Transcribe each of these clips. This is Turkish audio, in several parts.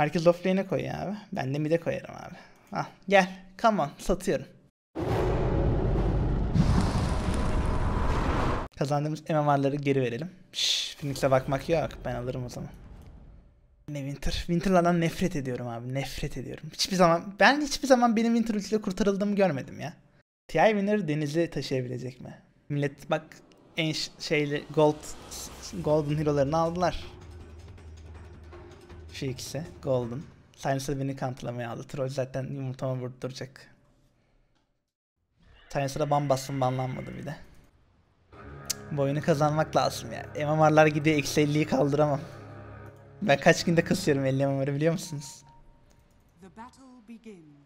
Herkes offlane'e koyuyor abi. Ben de mid'e koyarım abi. Ah gel. Come on. Satıyorum. Kazandığımız MMR'ları geri verelim. Şşş, Phoenix'e bakmak yok. Ben alırım o zaman. Ne Winter? Winter'lardan nefret ediyorum abi. Nefret ediyorum. Hiçbir zaman ben hiçbir zaman benim Winter ultiyle kurtarıldığımı görmedim ya. TI Winner denizi taşıyabilecek mi? Millet bak en şeyli gold golden hero'larını aldılar. Şu ikisi golden. Silencer beni kanıtlamaya aldı. Troll zaten yumurtama vurduracak. Silencer'a ban bassın banlanmadı bir de. Cık, kazanmak lazım ya. MMR'lar gidiyor eksi 50'yi kaldıramam. Ben kaç günde kasıyorum 50 MMR'ı biliyor musunuz? The battle begins.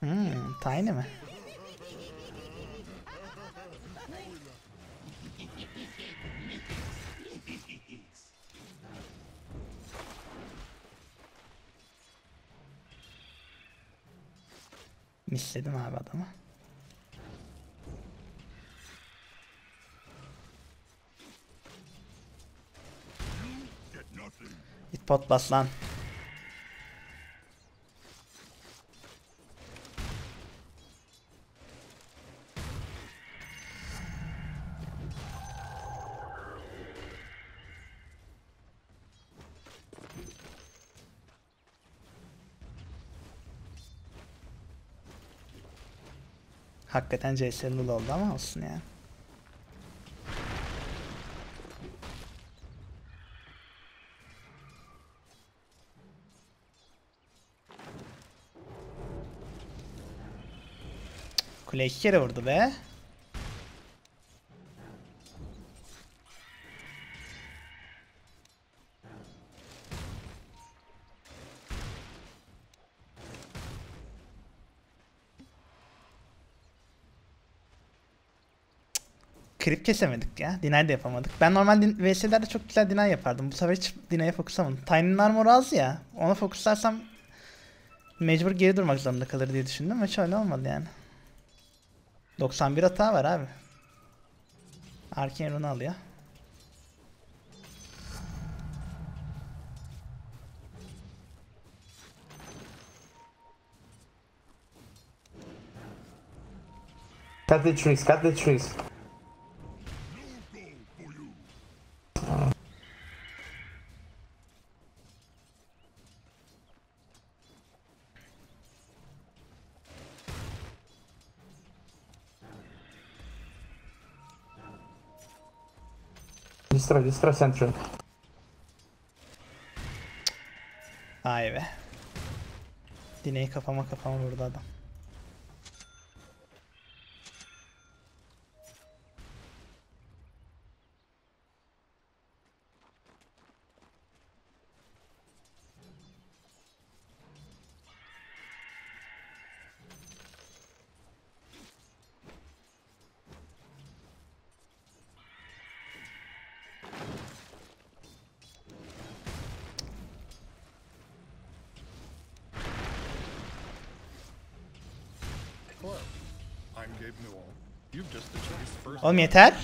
Hmm, tiny mi? Misledim abi adamı. Git pot bas lan. Hakikaten CS'li oldu ama olsun ya. Kule iki kere vurdu be. Krip kesemedik ya. Deny de yapamadık. Ben normal VS'lerde çok güzel deny yapardım. Bu sefer hiç deny'e fokuslamadım. Tiny'nin armor az ya. Ona fokuslarsam mecbur geri durmak zorunda kalır diye düşündüm. Hiç öyle olmadı yani. 91 hata var abi. Arcane Rune alıyor. Cut the trees, cut the trees. Destroy, destroy central. Vay be. Dineyi kafama kafama vurdu adam. Oğlum yeter.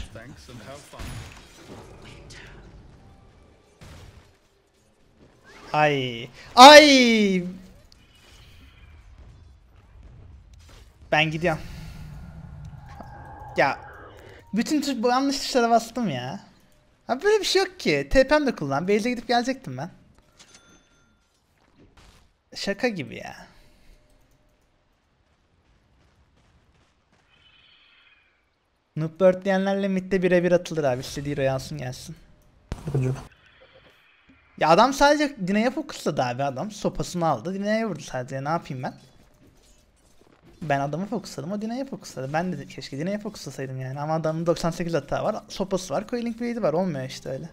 Ay. Ay. Ben gidiyorum. Ya. Bütün tuş, yanlış tuşlara bastım ya. Ha böyle bir şey yok ki. TP'm de kullan. Base'e gidip gelecektim ben. Şaka gibi ya. Noobbird diyenlerle midde birebir atılır abi. İstediği hero yansın gelsin. Ya adam sadece Dina'ya fokusladı abi adam. Sopasını aldı. Dina'ya vurdu sadece. Ne yapayım ben? Ben adamı fokusladım. O Dina'ya fokusladı. Ben de keşke Dina'ya fokuslasaydım yani. Ama adamın 98 hata var. Sopası var. Coiling Blade'i var. Olmuyor işte öyle.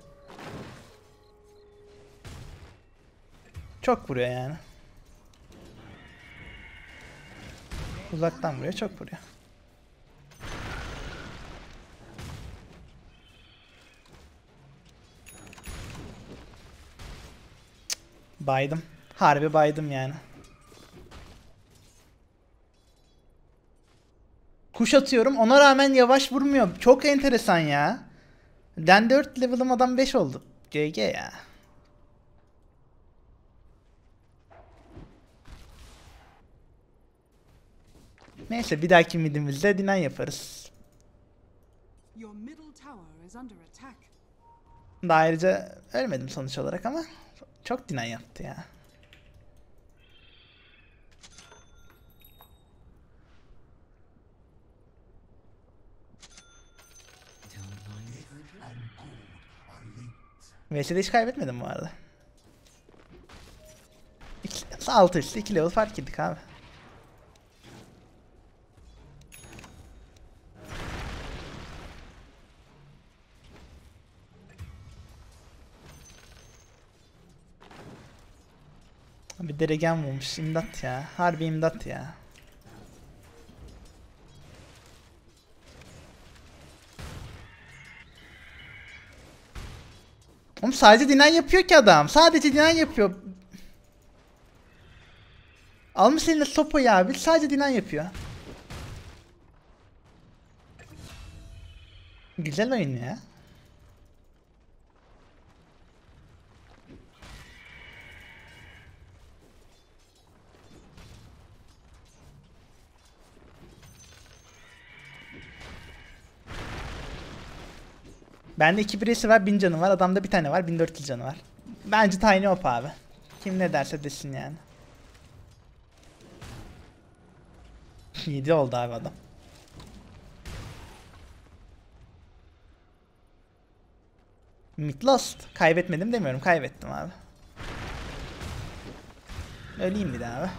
Çok vuruyor yani. Uzaktan vuruyor, çok vuruyor. Baydım. Harbi baydım yani. Kuş atıyorum ona rağmen yavaş vurmuyor. Çok enteresan ya. Den 4 level'ım adam 5 oldu. GG ya. Neyse bir dahaki midimizde dinen yaparız. Daha ayrıca ölmedim sonuç olarak ama çok dinen yaptı ya. VS'de hiç kaybetmedim bu arada. 6 üstü 2 level fark ettik abi. Bir de regen bulmuş. İmdat ya. Harbi imdat ya. Oğlum sadece dinen yapıyor ki adam. Sadece dinen yapıyor. Almış eline sopayı abi. Sadece dinen yapıyor. Güzel oyun ya. Bende iki birisi var, 1000 canı var. Adamda bir tane var, 1400 canı var. Bence Tiny Op abi. Kim ne derse desin yani. 7 oldu abi adam. Mid lost. Kaybetmedim demiyorum, kaybettim abi. Öleyim bir daha abi.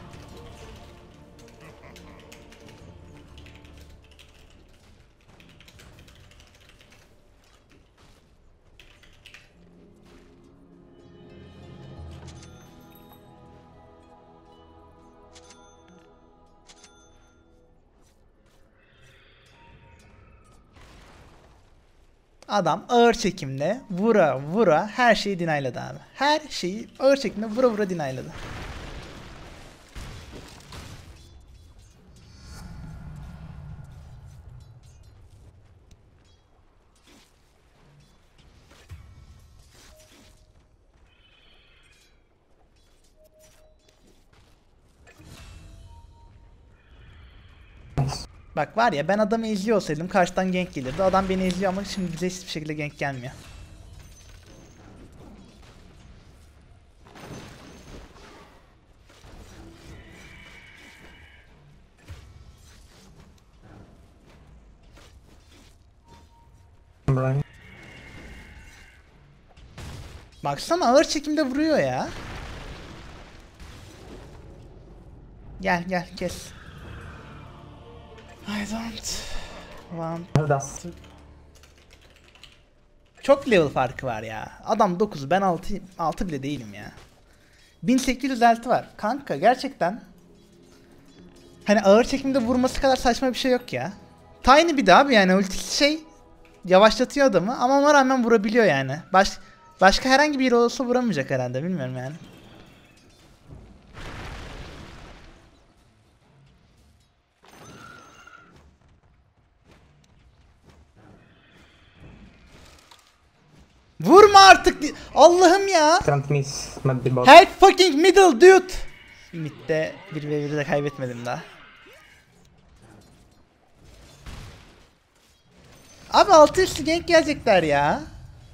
Adam ağır çekimle vura vura her şeyi dinayladı abi. Her şeyi ağır çekimle vura vura dinayladı. Bak var ya ben adamı izliyor olsaydım karşıdan gank gelirdi. Adam beni izliyor ama şimdi bize hiçbir şekilde gank gelmiyor. Baksana ağır çekimde vuruyor ya. Gel gel kes. Don't want Dust. Çok level farkı var ya. Adam 9 ben 6 6 bile değilim ya. 1800 elti var. Kanka gerçekten hani ağır çekimde vurması kadar saçma bir şey yok ya. Tiny bir daha abi yani ultisi şey yavaşlatıyor adamı ama ona rağmen vurabiliyor yani. Baş, başka herhangi bir olsa vuramayacak herhalde bilmiyorum yani. Artık. Allah'ım ya. Help fucking middle dude. Mid'de 1 ve 1'i de kaybetmedim daha. Abi 6 üstü gank gelecekler ya.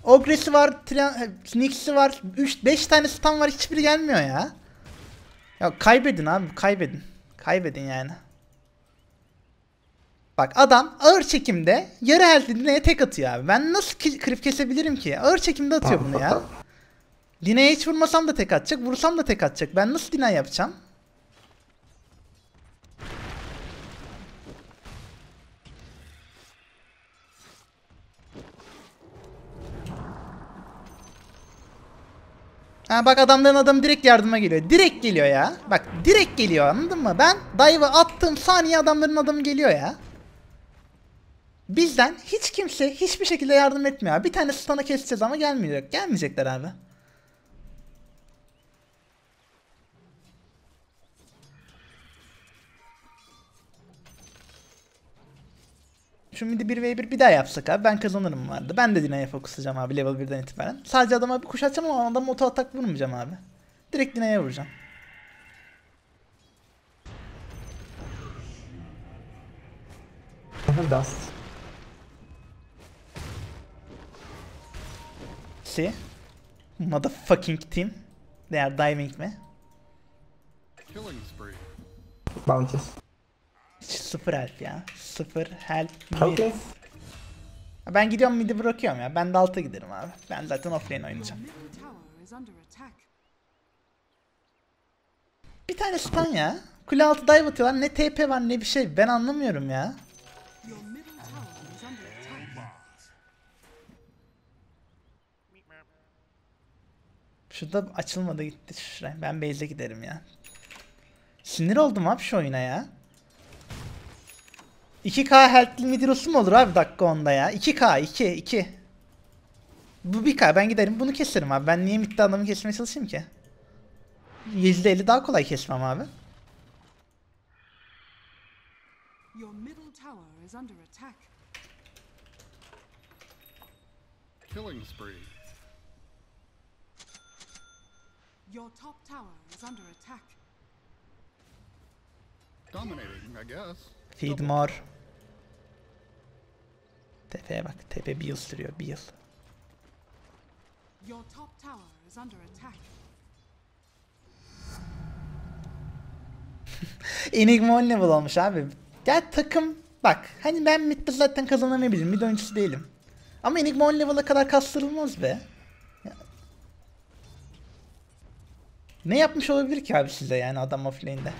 Ogre'si var, Trian- Nyx'i var, 3 5 tane stun var hiçbiri gelmiyor ya. Ya kaybedin abi, kaybedin. Kaybedin yani. Bak adam ağır çekimde yarı health dinleye tek atıyor abi. Ben nasıl krip kesebilirim ki? Ağır çekimde atıyor bunu ya. Dine'ye hiç vurmasam da tek atacak, vursam da tek atacak. Ben nasıl Dine yapacağım? Ha bak adamların adamı direkt yardıma geliyor. Direkt geliyor ya. Bak direkt geliyor anladın mı? Ben dive'ı attığım saniye adamların adamı geliyor ya. Bizden hiç kimse hiçbir şekilde yardım etmiyor. Bir tane stun'ı keseceğiz ama gelmeyecek. Gelmeyecekler abi. Şu midi 1v1 bir daha yapsak abi ben kazanırım vardı. Ben de Dina'ya fokuslayacağım abi level 1'den itibaren. Sadece adama bir kuş atacağım ama adama oto atak vurmayacağım abi. Direkt Dina'ya vuracağım. Dust. See? Motherfucking team. They are diving me. Killing spree. Bounties. Hiç sıfır help ya. Sıfır help. Okay. Ben gidiyorum midi bırakıyorum ya. Ben de alta giderim abi. Ben zaten offlane oynayacağım. Bir tane stun ya. Kule altı dive atıyorlar. Ne TP var ne bir şey. Ben anlamıyorum ya. Şurada açılmadı gitti şuraya. Ben base'e giderim ya. Sinir oldum abi şu oyuna ya. 2K health'li Midros'u mu olur abi dakika 10'da ya? 2K 2 2. Bu 1K ben giderim bunu keserim abi. Ben niye midde adamı kesmeye çalışayım ki? %50 daha kolay kesmem abi. Your middle tower is under attack. Killing spree. Your top tower is under attack. Dominating, I guess. Feed more. Tepeye bak. Tepe bir yıl sürüyor. Bir yıl. Your top tower is under attack. Enigma 10 level olmuş abi. Gel takım bak hani ben midde zaten kazanamayabilirim. Mid oyuncusu değilim. Ama Enigma 10 level'a kadar kastırılmaz be. Ne yapmış olabilir ki abi size yani adam offlane'de?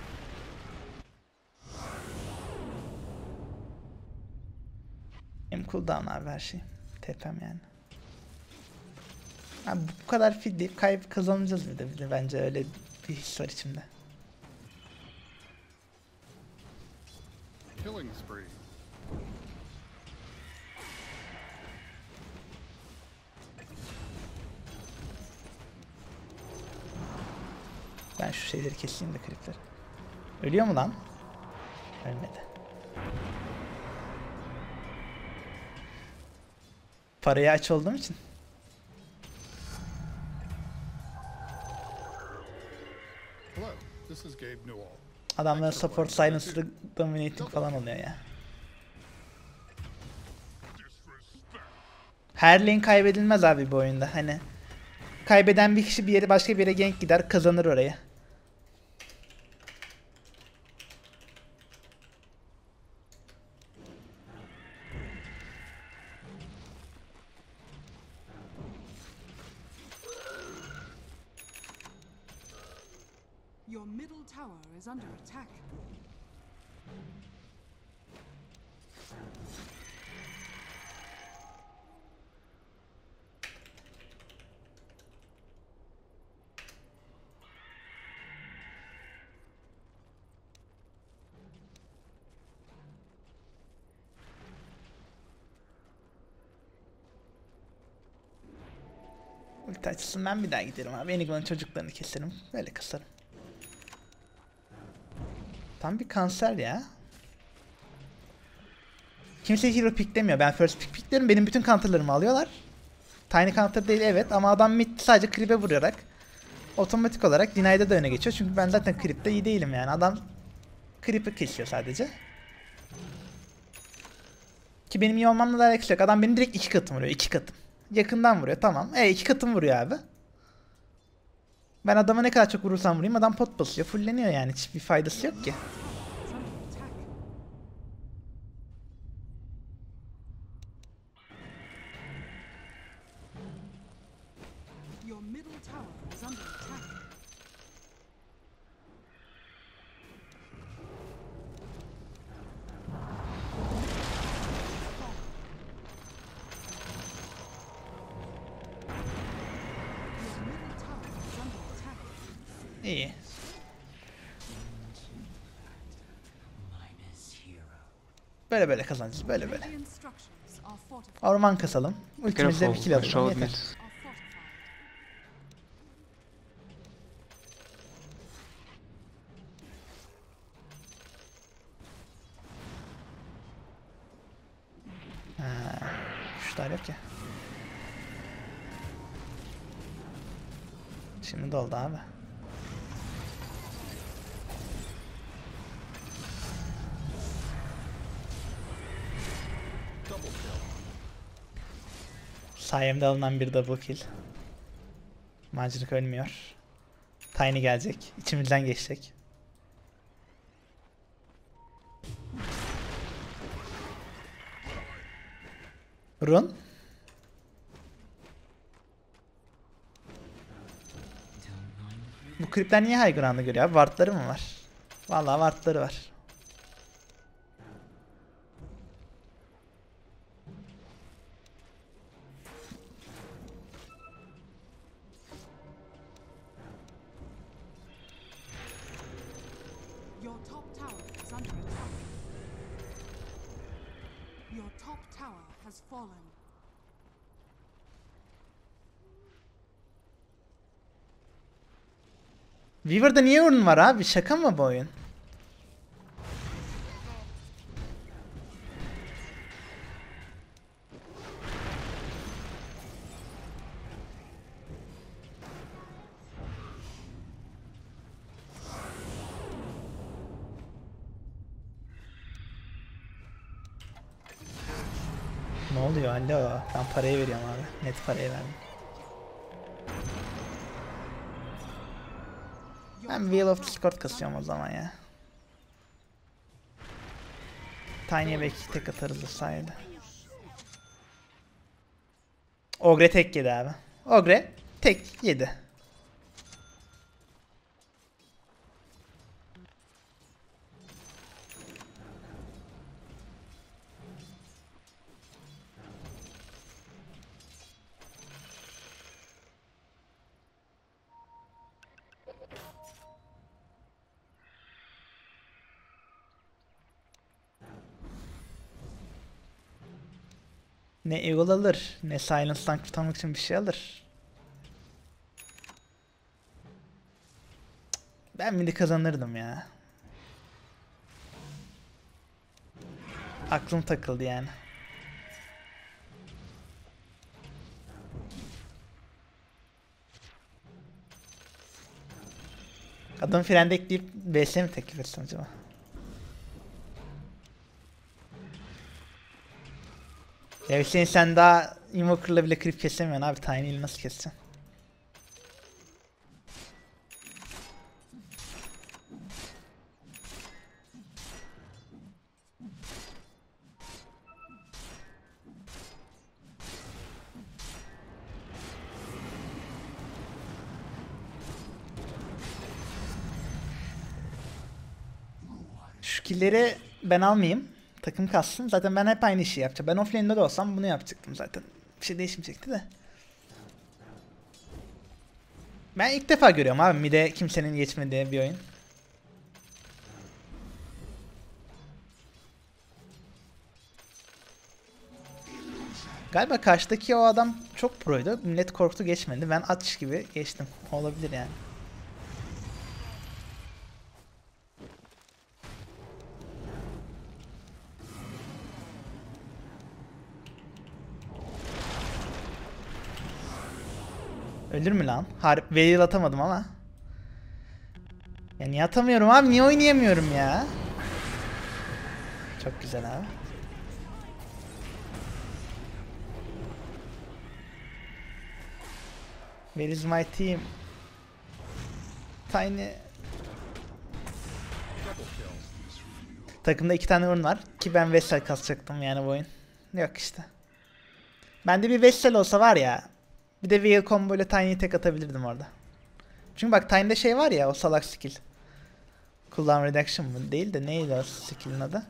Hem cooldown abi her şey. Tepem yani. Abi bu kadar feed deyip kayıp kazanacağız bir de, bir de bence öyle bir his var içimde. Killing spree. Ben şu şeyleri keseyim de klipleri. Ölüyor mu lan? Ölmedi. Parayı aç olduğum için. Adamların support silencer'ı dominating falan oluyor ya. Her lane kaybedilmez abi bu oyunda. Hani kaybeden bir kişi bir yere başka bir yere gank gider kazanır orayı. Your middle tower is under attack. Açsın ben bir daha giderim abi. Enigma'nın çocuklarını keserim. Böyle kısarım. Tam bir kanser ya. Kimse hero pick Ben first pick picklerim. Benim bütün counterlarımı alıyorlar. Tiny counter değil evet ama adam mid sadece creep'e vurarak otomatik olarak denied'e de öne geçiyor. Çünkü ben zaten creep'te iyi değilim yani. Adam creep'i kesiyor sadece. Ki benim iyi olmamla da alakası yok. Adam benim direkt iki katım vuruyor. iki katım. Yakından vuruyor tamam. E iki katım vuruyor abi. Ben adama ne kadar çok vurursam vurayım adam pot basıyor. Fulleniyor yani. Hiçbir faydası yok ki. Your middle tower is under attack. İyi. Böyle böyle kazanacağız. Böyle böyle. Orman kasalım. Ultimizde bir kill alalım yeter. Şimdi doldu abi. Sayemde alınan bir double kill. Mancınık ölmüyor. Tiny gelecek. İçimizden geçecek. Run. Bu kripler niye high ground'ı görüyor abi? Wardları mı var? Vallahi wardları var. Fallen. Weaver'da niye urun var abi? Şaka mı bu oyun? Ben parayı veriyorum abi. Net parayı verdim. Ben Wheel of Discord kasıyorum o zaman ya. Tiny'e belki tek atarız o sayede. Ogre tek yedi abi. Ogre tek yedi. Ne Eagle alır, ne Silence'dan kurtarmak için bir şey alır. Ben midi kazanırdım ya. Aklım takıldı yani. Adam frende ekleyip VS mi teklif etsem acaba? Ya sen daha Invoker'la bile creep kesemiyorsun abi. Tiny ile nasıl keseceksin? Şu killleri ben almayayım. Takım kassın. Zaten ben hep aynı işi yapacağım. Ben offlane'de de olsam bunu yapacaktım zaten. Bir şey değişmeyecekti de. Ben ilk defa görüyorum abi mid'e kimsenin geçmediği bir oyun. Galiba karşıdaki o adam çok proydu. Millet korktu geçmedi. Ben atış gibi geçtim. Olabilir yani. Ölür mü lan? Harp Veil atamadım ama. Ya niye atamıyorum abi? Niye oynayamıyorum ya? Çok güzel abi. Where is my team? Tiny. Takımda iki tane ürün var. Ki ben Vessel kasacaktım yani bu oyun. Yok işte. Bende bir Vessel olsa var ya. Bir de Veil combo ile Tiny'yi tek atabilirdim orada. Çünkü bak Tiny'de şey var ya o salak skill. Cooldown reduction mı? Değil de neydi o skill'in adı?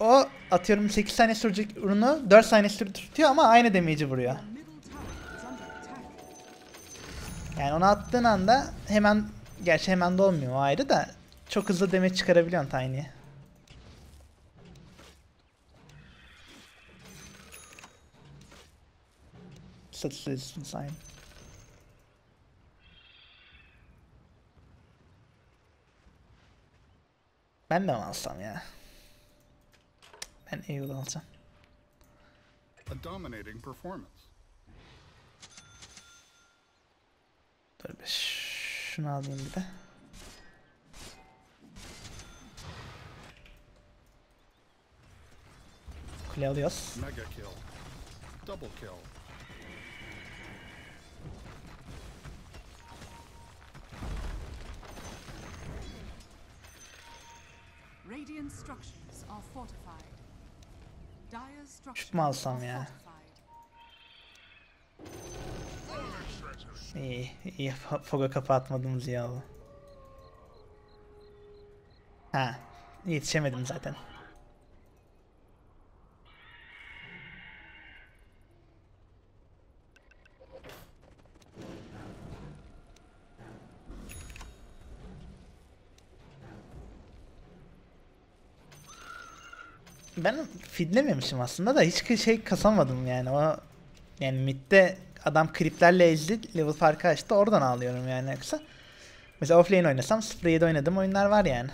O atıyorum 8 saniye sürecek ürünü 4 saniye sürü tutuyor ama aynı damage'i vuruyor. Yani onu attığın anda hemen gerçi hemen de olmuyor o ayrı da çok hızlı damage çıkarabiliyorsun Tiny'ye. Status design. Ben de mi alsam ya? Ben Eagle alacağım. A dominating performance. Dur bir şunu alayım bir de. Kule alıyoruz. Mega kill. Double kill. Radiant structures are fortified. Dire structures are fortified. İyi, iyi. Fo- Foga iyi oldu. Ha, yetişemedim zaten. Ben fidlememişim aslında da hiç şey kasamadım yani o yani midde adam kriplerle ezdi level farkı açtı oradan alıyorum yani yoksa. Mesela offlane oynasam 0-7 oynadığım oyunlar var yani.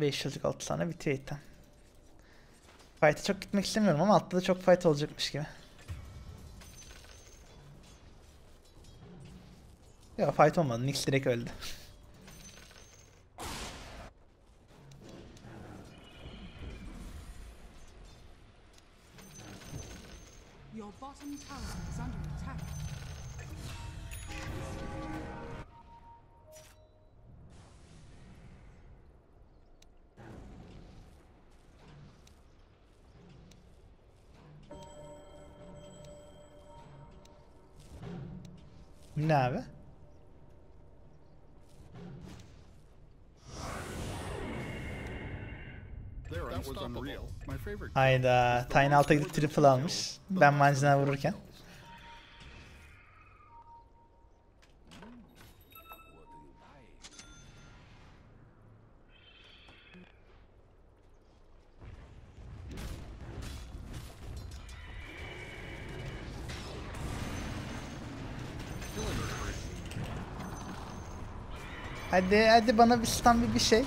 500 gold sonra bitiyor item. Fight'e çok gitmek istemiyorum ama altta da çok fight olacakmış gibi. Ya fight olmadı. Nyx direkt öldü. Your bottom tower is under attack. Ne Hayda. Tiny alta gidip triple almış. Ben mancına vururken. Hadi hadi bana bir stun bir şey.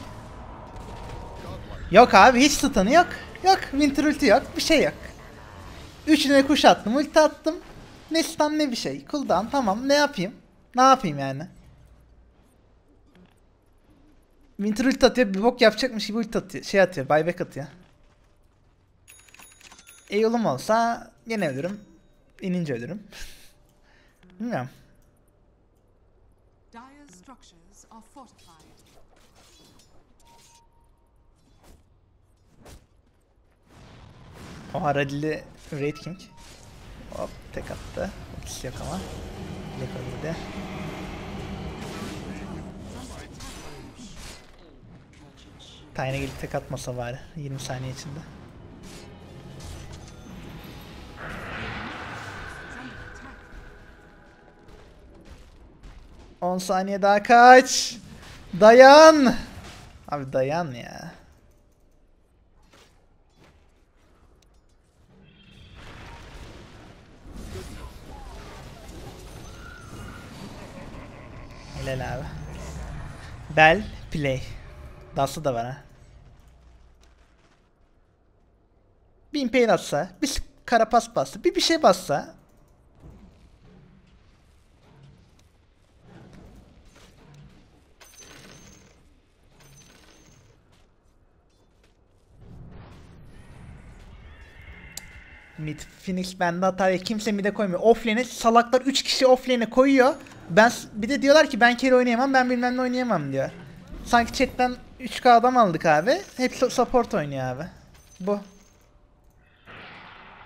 Yok abi hiç stun'ı yok. Yok Winter ulti yok bir şey yok. Üçüne kuş attım ulti attım. Ne stun ne bir şey. Cooldown tamam ne yapayım? Ne yapayım yani? Winter ulti atıyor bir bok yapacakmış gibi ulti atıyor. Şey atıyor buyback atıyor. E yolum olsa yine ölürüm. İnince ölürüm. Bilmiyorum. Dire structures are fortified. O Haradili Raid King. Hop tek attı. Ultisi yok ama. Yakaladı. Tiny gelip tek atmasa bari 20 saniye içinde. 10 saniye daha kaç. Dayan. Abi dayan ya. Bel play. Dası da var ha. Bin pain atsa, bir karapas bassa, bir bir şey bassa Mid Phoenix bende hataya kimse mid'e koymuyor. Offlane'e salaklar 3 kişi offlane'e koyuyor. Ben bir de diyorlar ki ben carry oynayamam ben bilmem ne oynayamam diyor. Sanki chatten 3k adam aldık abi. Hepsi support oynuyor abi. Bu.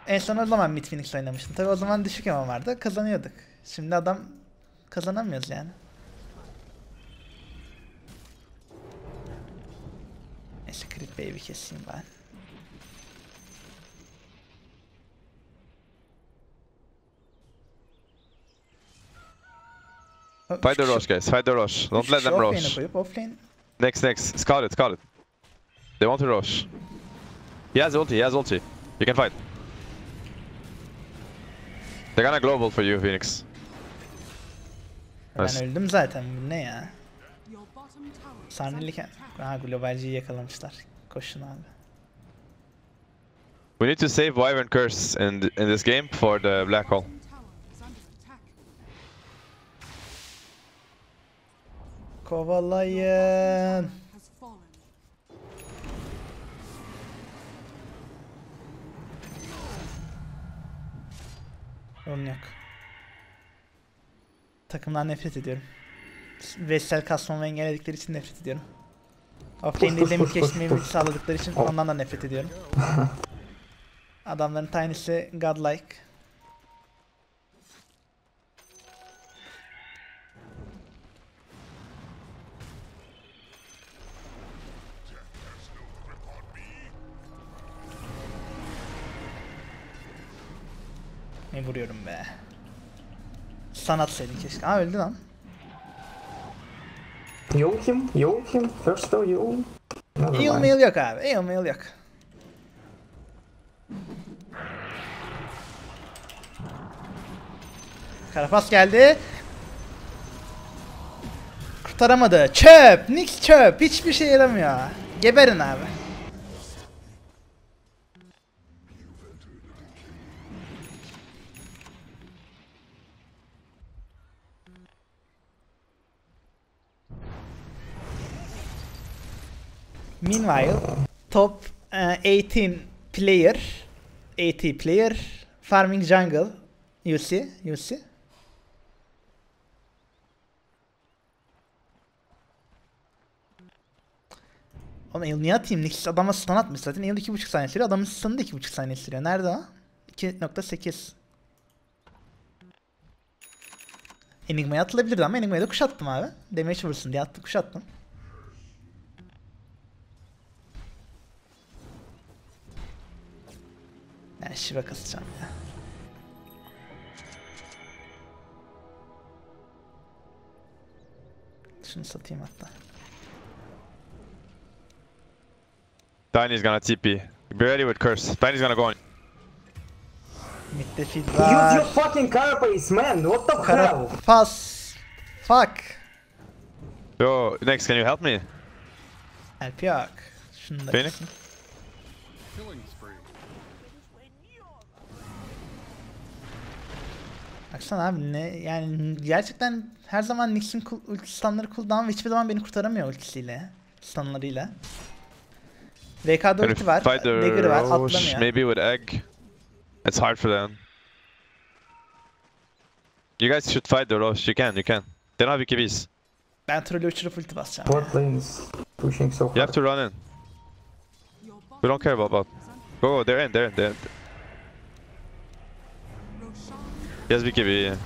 En son o zaman mid Phoenix oynamıştım. Tabi o zaman düşük ema vardı. Kazanıyorduk. Şimdi adam kazanamıyoruz yani. Neyse Crit Baby keseyim ben. Fight the rush, guys. Fight the rush. Don't let them rush. koyup offlane Next, next. Scout it, scout it. They want to rush. He has ulti, he has ulti. You can fight. They're gonna global for you, Phoenix. Ben Nice. öldüm zaten. Ne ya? Your bottom tower is Sarnılik under attack. Ha globalciyi yakalamışlar. Koşun abi. We need to save Wyvern Curse in, th- in this game for the black hole. Kovalayın. Sorun yok. Takımdan nefret ediyorum. Vestel kasmamı engelledikleri için nefret ediyorum. Offlane'de demir kesmeyi sağladıkları için ondan da nefret ediyorum. Adamların tanesi godlike. Ne vuruyorum be. Sanat seni keşke. Aa öldü lan. Heal him, heal him. First heal. Never Heal mind. mail yok abi. Heal mail yok. Karapas geldi. Kurtaramadı. Çöp. Nix çöp. Hiçbir şey yaramıyor. Geberin abi. Meanwhile, top uh, 18 player, 80 player, farming jungle. You see, you see. Oğlum el niye atayım? Nix adama stun atmış zaten. El 2.5 saniye sürüyor. Adamın stun'ı da 2.5 saniye sürüyor. Nerede o? 2.8. Enigma'ya atılabilirdi ama Enigma'ya da kuşattım abi. Damage vursun diye attı, kuşattım. Ben Shiva kasacağım ya. Şunu satayım hatta. Tiny's gonna TP. Be ready with Curse. Tiny's gonna go on. Midde feed Use your var. fucking carapace, man. What the hell? Kara pas. Fuck. Yo, next, can you help me? Help yok. Şunu da Phoenix? Baksana abi ne yani gerçekten her zaman Nix'in ulti stunları cooldown ve hiçbir zaman beni kurtaramıyor ultisiyle. Stunlarıyla. VK'da ulti var. fight the Dagger var. rush, Atlamıyor. maybe with egg? It's hard for them. You guys should fight the rush. You can, you can. They don't have BKBs. Ben trollü uçurup ulti basacağım. Bot lane is pushing so You have hard. to run in. We don't care about bot. Go, go, they're in, they're in, they're in. Has BKB, yeah.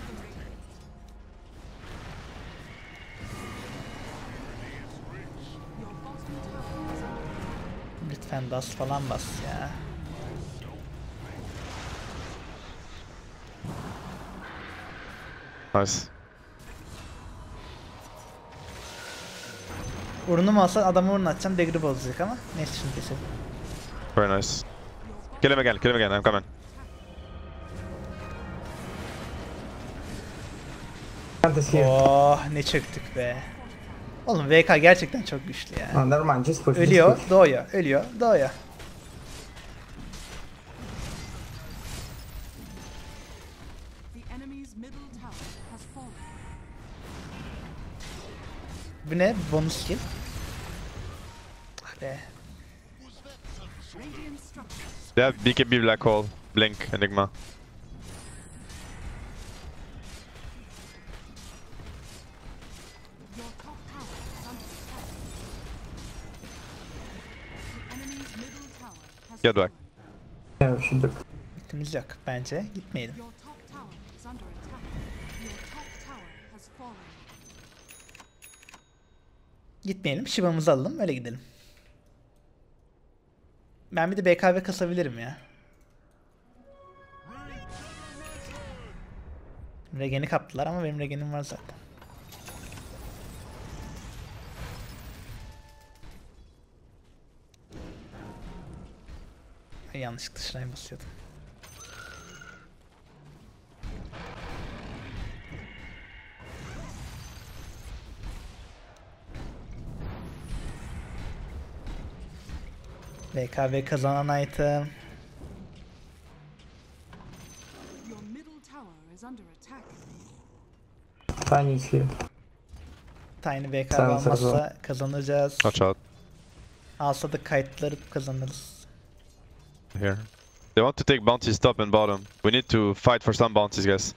Lütfen das falan bas ya. Nice. Urnum olsa adamı urun atacağım. Dagger'ı bozacak ama. Neyse şunu keselim. Very nice. Kill him again, kill him again, I'm coming. Oh ne çöktük be. Oğlum VK gerçekten çok güçlü ya. Oh, never mind. Just push. just Ölüyor, push. doğuyor, ölüyor, doğuyor. The enemy's middle tower has fallen. Bu ne? Bonus kill. Ah be. Have BKB Black Hole, Blink, Enigma. İs under attack. Your top tower has fallen. Gitmeyelim. Shiva'mızı alalım. Öyle gidelim. Ben bir de BKB kasabilirim ya. Regen'i kaptılar ama benim regenim var zaten. Yanlışlıkla şuraya basıyordum. BKB kazanan item. Tiny here. Tiny BKB almazsa kazanacağız. Watch out. Alsa da kayıtları kazanırız. Here. They want to take bounties top and bottom. We need to fight for some bounties, guys.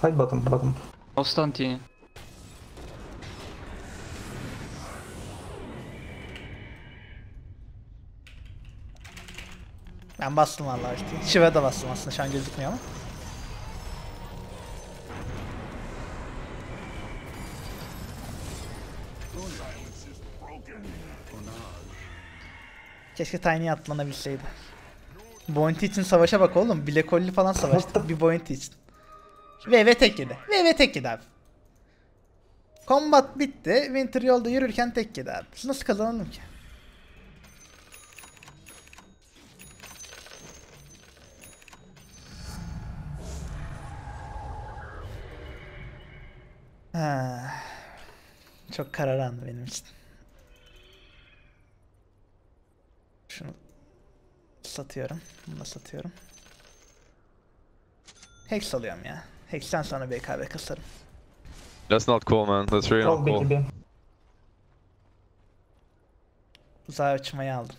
Fight bottom, bottom. Konstantini. Ben bastım vallahi işte. Şive de bastım aslında şu an gözükmüyor ama. Keşke Tiny'ye atlanabilseydi. Bounty için savaşa bak oğlum. Black Hole'li falan savaştık bir Bounty için. VV tek yedi. VV tek yedi abi. Combat bitti. Winter yolda yürürken tek yedi abi. Nasıl kazanalım ki? Ha. Çok karar andı benim için. Şunu satıyorum. Bunu da satıyorum. Hex alıyorum ya. Hex'ten sonra BKB kasarım. That's not cool, man. That's really not cool. Uzağa uçmayı aldım.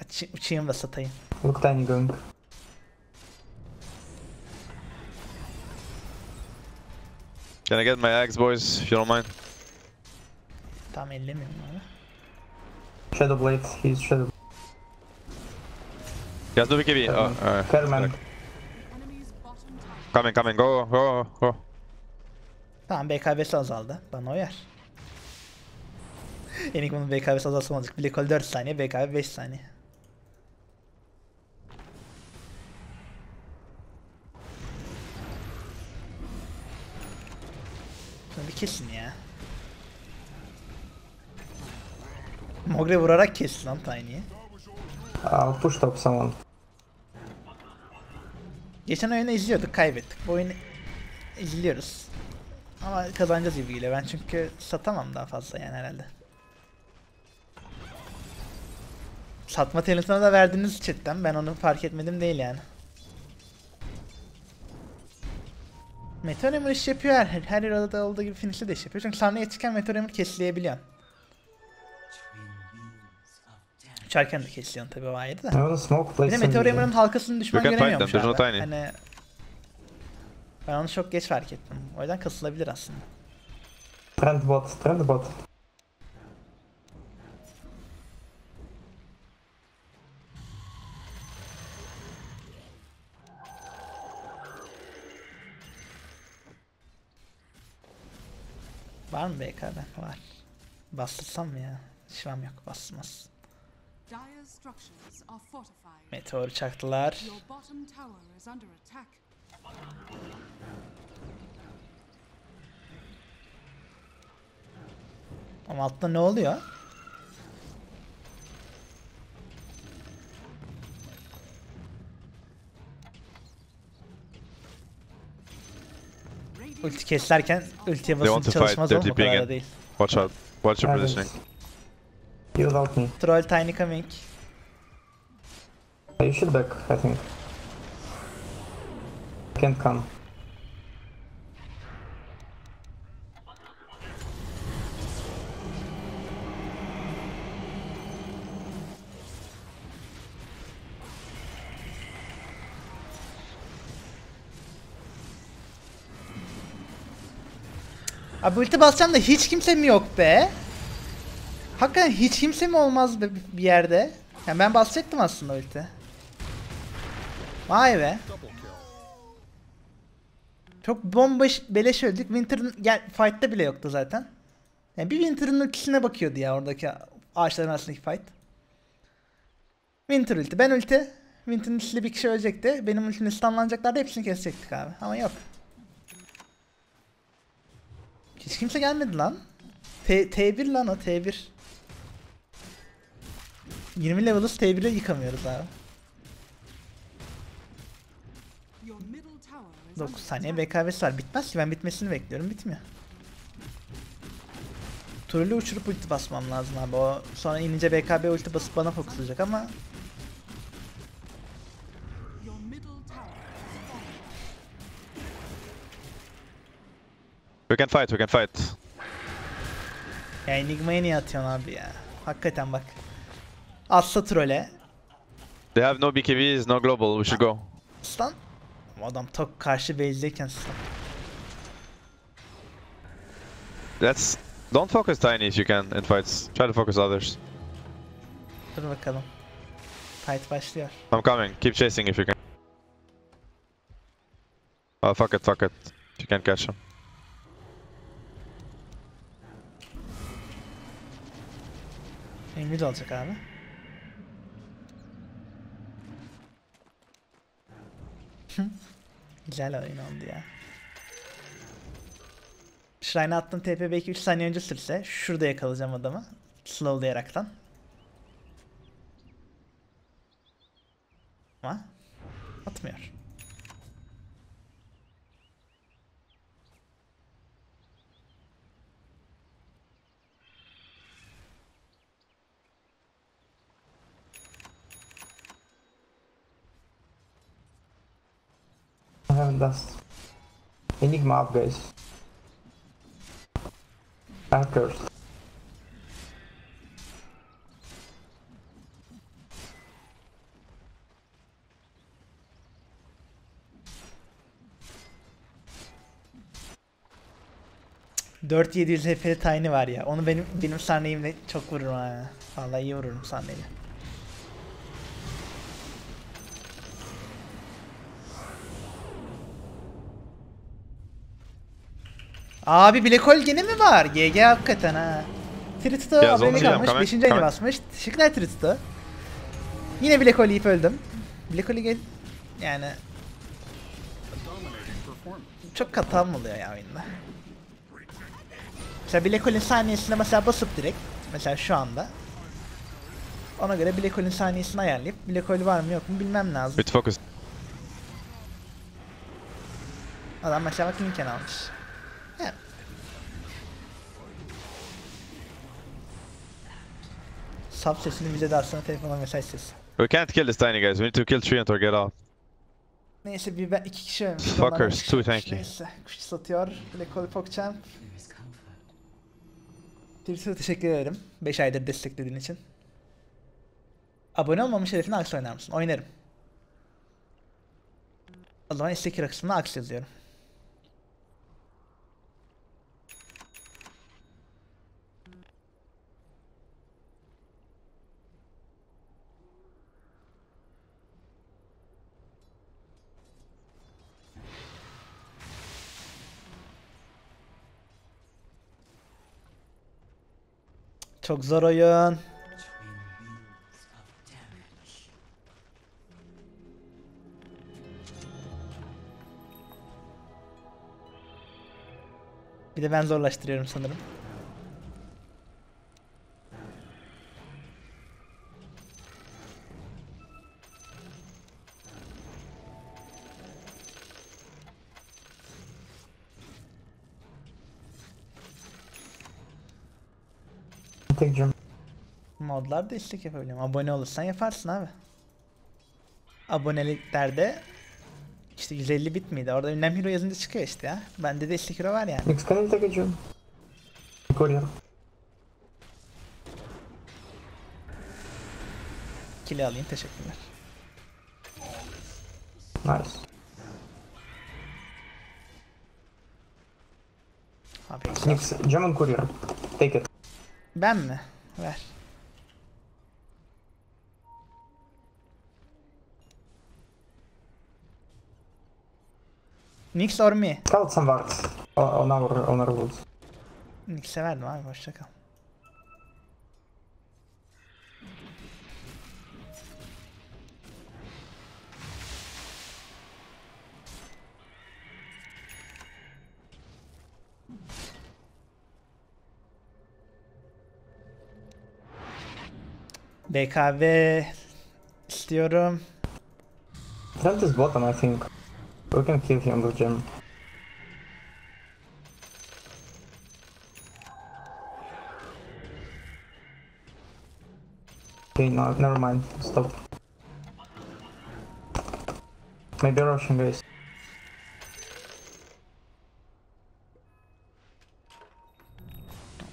Açı, uçayım da satayım. Look tiny going. Can I get my axe, boys, if you don't mind? Tam ellemiyorum abi. Shadow Blade, he's Shadow Guys, do BKB. Oh. Fairman. Enemy's bottom tower. Coming, coming. Go, go, go. Tamam BKB'si azaldı. Bana uyar. Enigma'nın BKB'si azalsın olacak. Black Hole 4 saniye, BKB 5 saniye. Şunu bir kesin ya. Mogre vurarak kes lan Tiny'yi. I'll push top someone. Geçen oyunu izliyorduk, kaybettik. Bu oyunu izliyoruz. Ama kazanacağız geliyor. Ben çünkü satamam daha fazla yani herhalde. Satma talentına da verdiniz chatten. Ben onu fark etmedim değil yani. Meteor Hammer iş yapıyor her, her arada olduğu gibi finish'i de iş yapıyor. Çünkü sahneye çıkan Meteor Hammer kesleyebiliyorsun. Uçarken de kesliyorsun tabii o ayrı da. Bir de Meteor. Hammer'ın halkasını düşman no tiny. Hani ben onu çok geç fark ettim. O yüzden kasılabilir aslında. Trend bot, trend bot. Var mı BK'da? Var. Bastırsam mı ya? Şivam yok. Bastırmaz. Dire structures are fortified. Meteor çaktılar. Your bottom tower is under attack. Ama altta ne oluyor? Ulti keserken ultiye They want basınca to fight, çalışmaz they're oğlum o kadar da değil. Watch out. Watch your positioning. You me. Troll tiny coming. You should back, I think. Can't come. Abi ulti basacağım da hiç kimse mi yok be? Hakikaten hiç kimse mi olmaz bir yerde? Yani ben basacaktım aslında ulti. Vay be. Çok bomba beleş öldük. Winter'ın gel fight'ta bile yoktu zaten. Yani bir Winter'ın ultisine bakıyordu ya oradaki ağaçların arasındaki fight. Winter ulti. Ben ulti. Winter'ın ultisiyle bir kişi ölecekti. Benim ultimle stunlanacaklardı. Hepsini kesecektik abi. Ama yok. Hiç kimse gelmedi lan. T T1 lan o T1. 20 level'ı T1'e yıkamıyoruz abi. 9 saniye BKB'si var. Bitmez ki ben bitmesini bekliyorum. Bitmiyor. Trollü uçurup ulti basmam lazım abi. O sonra inince BKB ulti basıp bana fokuslayacak ama We can fight, we can fight. Ya Enigma'ya niye atıyorsun abi ya? Hakikaten bak. Atsa trole. They have no BKBs, no global, we should go. Stun. Adam tok karşı base'deyken stun. Let's... Don't focus Tiny if you can in fights. Try to focus others. Dur bakalım. Fight başlıyor. I'm coming, keep chasing if you can. Oh, fuck it, fuck it. You can't catch him. Mid olacak abi. Güzel oyun oldu ya. Shrine'a attığım TP belki 3 saniye önce sürse şurada yakalayacağım adamı. Slowlayaraktan. Ama atmıyor. Dust. Enigma up, guys. Anchors. Cık, 4700 HP'li Tiny var ya. Onu benim benim sahneyimle çok vururum ha. Vallahi iyi vururum sahneyle. Abi Black Hole gene mi var? GG hakikaten ha. Tritito abone kalmış. kamer- 5. ayına kamer- basmış. Teşekkürler Tritito. Yine Black Hole yiyip öldüm. Black Hole gel... Yani çok hatam oluyor ya oyunda. Mesela Black Hole'in saniyesine mesela basıp direkt mesela şu anda ona göre Black Hole'in saniyesini ayarlayıp Black Hole var mı yok mu bilmem lazım. Bit focus. Adam mesela bak almış. Sub sesini bize de aslında telefona mesaj sesi. We can't kill this Tiny, guys. We need to kill Treant or get out. Neyse bir ben iki kişi ölmüş. Fuckers, kişi too ölmüş. tanky. Neyse kuş satıyor. Black Hole Pogchamp. Twitter'a teşekkür ederim. 5 aydır desteklediğin için. Abone olmamış herifine Axe oynar mısın? Oynarım. O zaman istek kısmına Axe yazıyorum. Çok zor oyun. Bir de ben zorlaştırıyorum sanırım. Modlar da istek yapabiliyorum. Abone olursan yaparsın abi. Aboneliklerde işte 150 bit miydi? Orada ünlem hero yazınca çıkıyor işte ya. Bende de istek hero var yani. Nix, can you take a jump? Courier. Kili alayım teşekkürler. Nice. Abi jump on courier. Take it. ben mi? Ver. Nix or me? Scout some wards o- on our on our woods. Nix'e verdim abi hoşça kal. BKB istiyorum. Trent is bottom, I think. We can kill him with gem. Okay, no, never mind. Stop. Maybe Russian guys.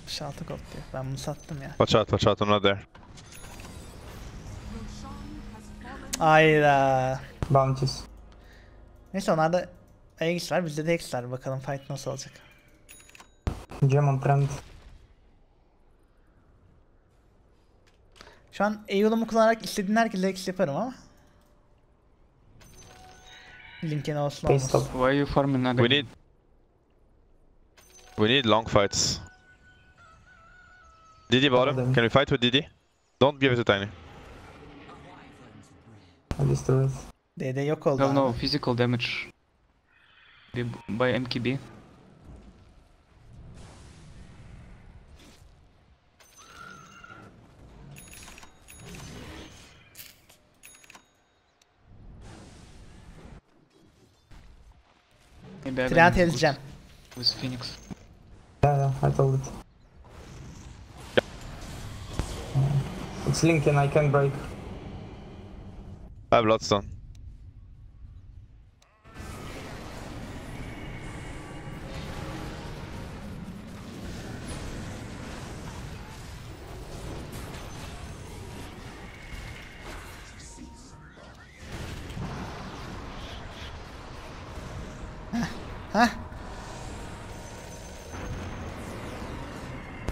Şaltı gold diyor. Ben bunu sattım ya. Watch out, watch out, I'm not there. Roshan has fallen. Ayda. Bounties. Neyse onlarda Aegis var. Bizde de X var. Bakalım fight nasıl olacak. Gem on trend. Şu an Eul'umu kullanarak istediğin herkese X yaparım ama. Linkin olsun stop. Why are you farming Naga? We need... We need long fights. DD bottom, can we fight with DD? Don't give it to Tiny. I destroyed. DD yok oldu. No, abi. no, physical damage. By by MKB. Maybe I have Trent any ezeceğim. with Phoenix. Yeah, yeah, I told it. It's Lincoln, I can break. I have Bloodstone. Heh.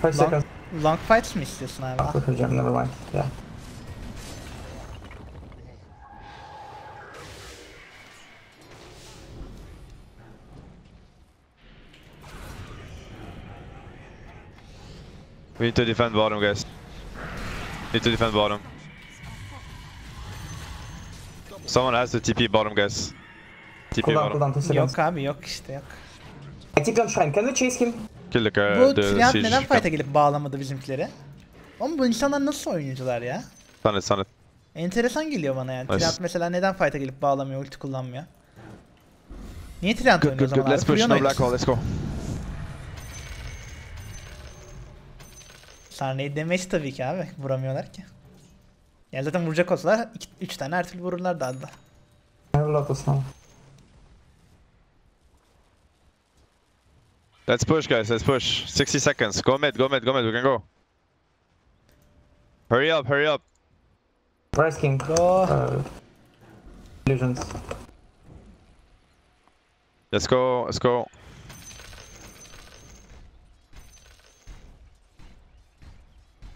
Five Long, seconds. long fights mı istiyorsun abi? With her never mind. Yeah. We need to defend bottom, guys. Need to defend bottom. Someone has to TP bottom, guys. TP Cool down, bottom. cool down, two seconds. Yok abi yok işte yok. I keep on shine. Can we chase him? Bu siege. neden fight'a gelip bağlamadı bizimkileri? Ama bu insanlar nasıl oyuncular ya? Stun it. Enteresan geliyor bana yani. Nice. Triant mesela neden fight'a gelip bağlamıyor, ulti kullanmıyor? Niye Triant Good, oynuyor o good, good. zaman Let's push. No black hole. Let's go. Sarney damage tabii ki abi. Vuramıyorlar ki. Yani zaten vuracak olsalar 3 tane her türlü vururlar da adda. I have Lotus Let's push, guys. Let's push. 60 seconds. Go mid. Go mid. Go mid. We can go. Hurry up. Hurry up. Rice King. Go. Uh, illusions. Let's go. Let's go.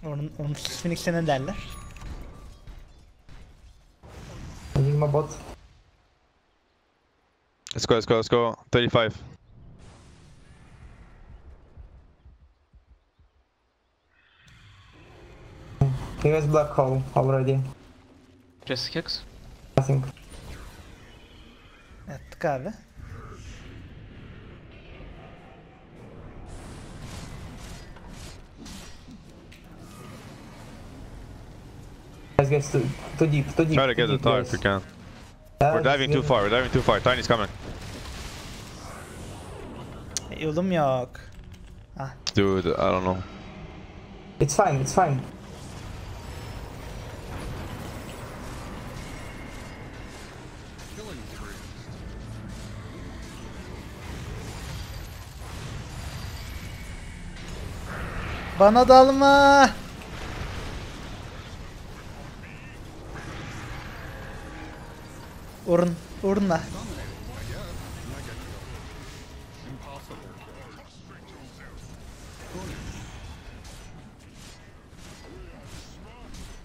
Onun, onun Phoenix'e ne derler? Enigma bot. Let's go. Let's go. Let's go. 35. He has black hole already. Just Hex. Nothing. think. Yaptık abi. Guys, guys, too, too deep, too deep. Try to get the deep, tower if we can. Yeah, We're diving too far. We're diving too far. Tiny's coming. Yolum yok. Ah. Dude, I don't know. It's fine, it's fine. Bana dalma. Urun, urunla.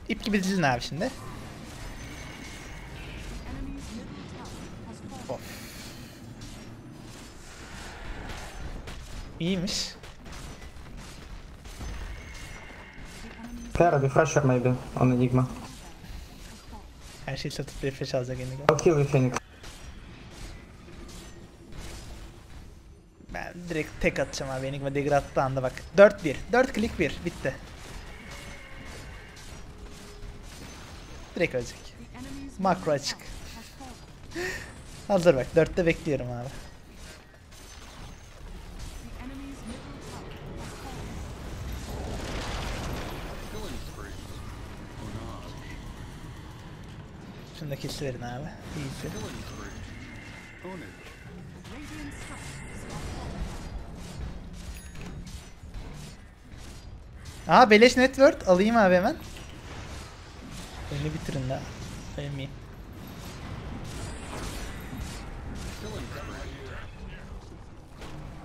İp gibi dizilin abi şimdi. Enemy's middle fallen. Of. İyiymiş. Clara, refresher maybe on Enigma. Her şeyi satıp refresh alacak yeni I'll kill you, Phoenix. Ben direkt tek atacağım abi. Enigma dagger attığı anda bak. 4-1. 4 klik 1. Bitti. Direkt ölecek. Makro açık. Hazır bak. Dörtte bekliyorum abi. Şunu da kesi verin abi. İyisi. Aa beleş network alayım abi hemen. Oyunu bitirin daha. Ölmeyeyim.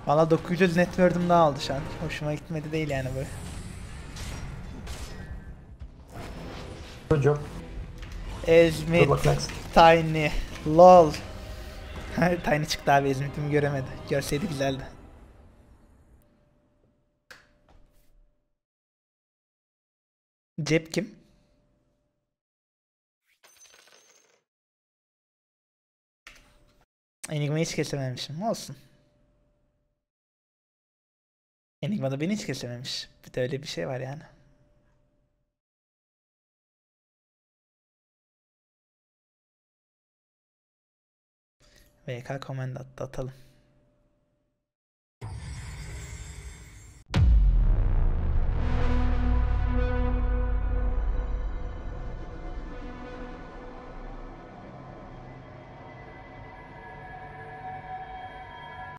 Valla 900 network'üm daha aldı şu an. Hoşuma gitmedi değil yani böyle. Job. Ezmit. Tiny LOL Tiny çıktı abi Ezmit'imi göremedi. Görseydi güzeldi. Cep kim? Enigma'yı hiç kesememişim. Olsun. Enigma'da beni hiç kesememiş. Bir de öyle bir şey var yani. VK command attı atalım.